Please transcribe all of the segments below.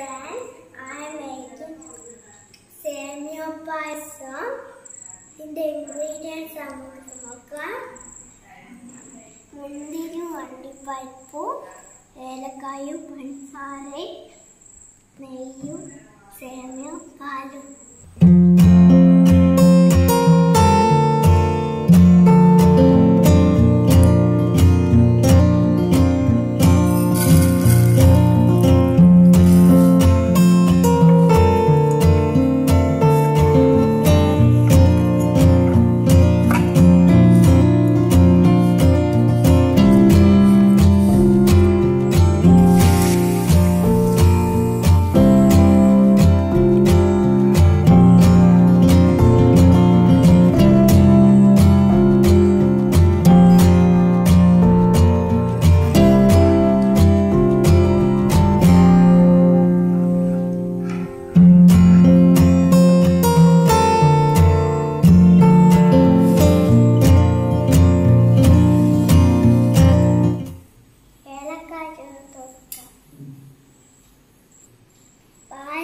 Friends, I am making സേമിയ പായസം ഇതിന്റെ ingredients നമുക്ക് നോക്കാം മുന്തിരി വണ്ടിപ്പരിപ്പും ഏലക്കായും പഞ്ചസാരയും നെയ്യും സേമിയ പാലും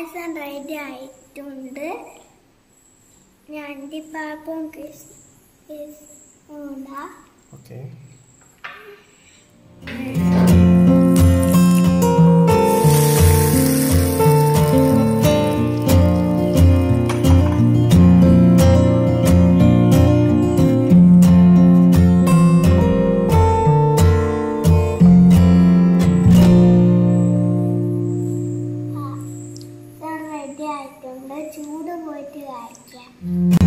പായസം റെഡി ആയിട്ടുണ്ട് ഞണ്ടിപ്പാപ്പും കിസ്മിസും ഇടാം ഓക്കെ. Baju.